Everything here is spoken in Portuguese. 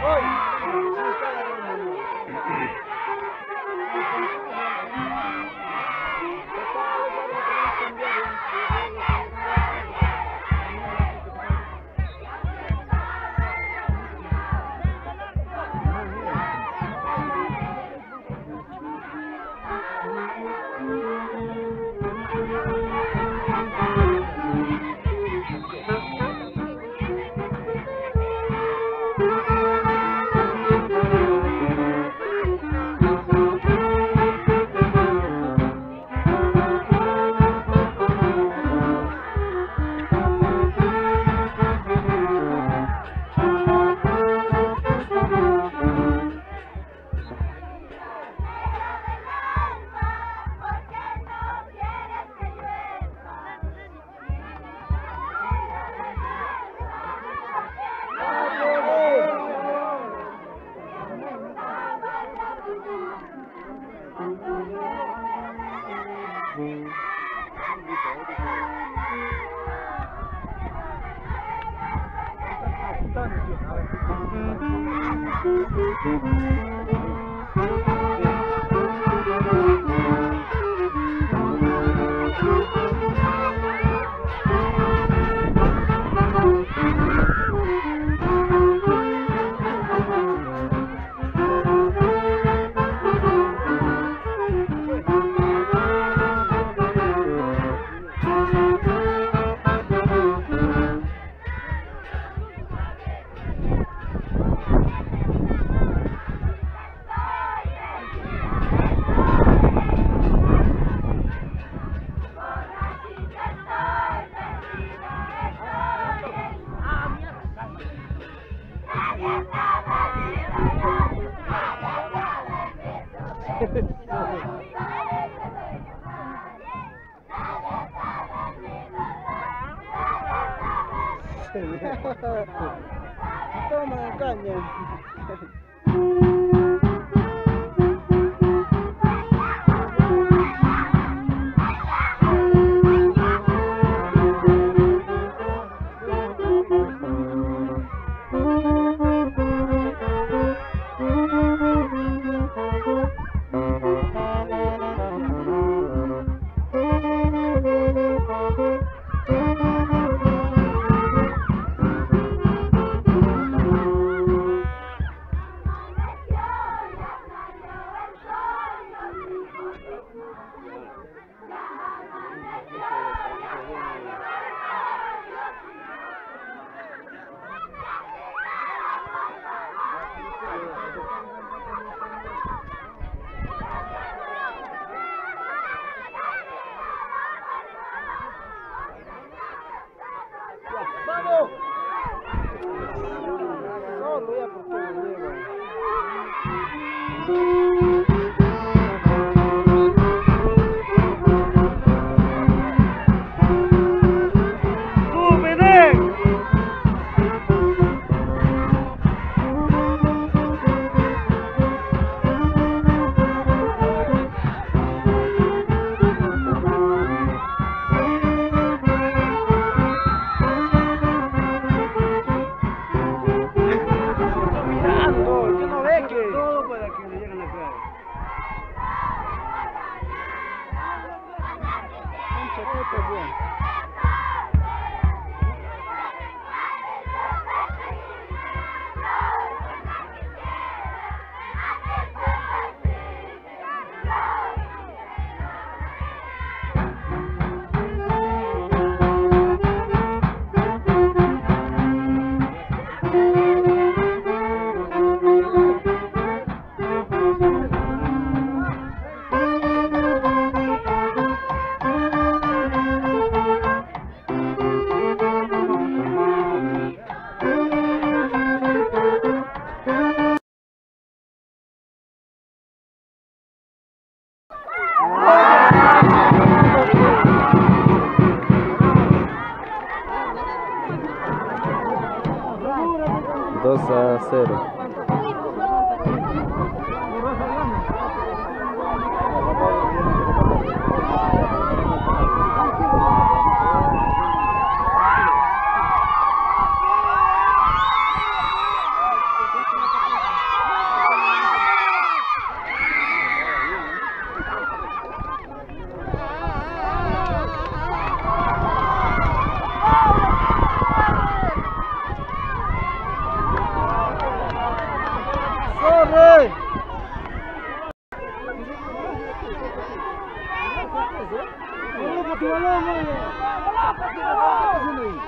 Oi! Thank you. Mm-hmm. Toma caña. Todo para que le lleguen Balão,